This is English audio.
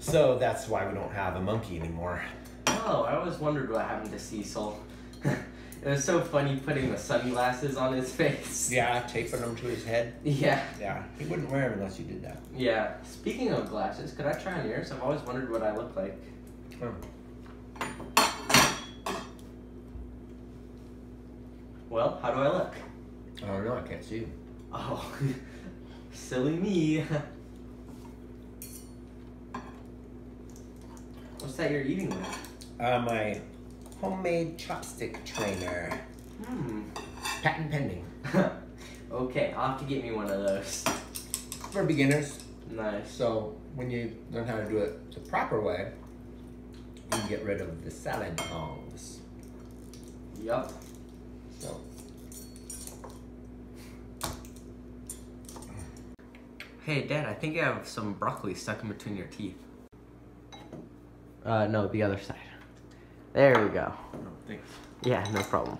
So that's why we don't have a monkey anymore. Oh, I always wondered what happened to Cecil. it was so funny putting the sunglasses on his face. Yeah, taping them to his head. Yeah. Yeah, he wouldn't wear them unless you did that. Yeah. Speaking of glasses, could I try on yours? I've always wondered what I look like. Hmm. Well, how do I look? I don't know. I can't see. you. Oh, silly me. What's that you're eating with? Uh, my homemade chopstick trainer, Hmm. patent pending, okay, I'll have to get me one of those. for beginners. Nice. So when you learn how to do it the proper way, you get rid of the salad tongs. Yup. So Hey, Dad, I think you have some broccoli stuck in between your teeth. Uh, no, the other side. There we go. thanks. Yeah, no problem.